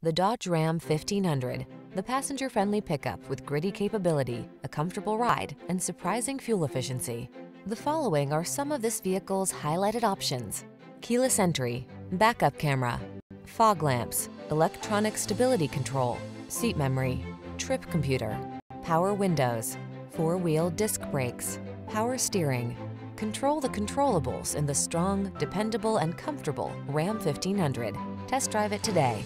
The Dodge Ram 1500, the passenger-friendly pickup with gritty capability, a comfortable ride, and surprising fuel efficiency. The following are some of this vehicle's highlighted options. Keyless entry, backup camera, fog lamps, electronic stability control, seat memory, trip computer, power windows, four-wheel disc brakes, power steering. Control the controllables in the strong, dependable, and comfortable Ram 1500. Test drive it today.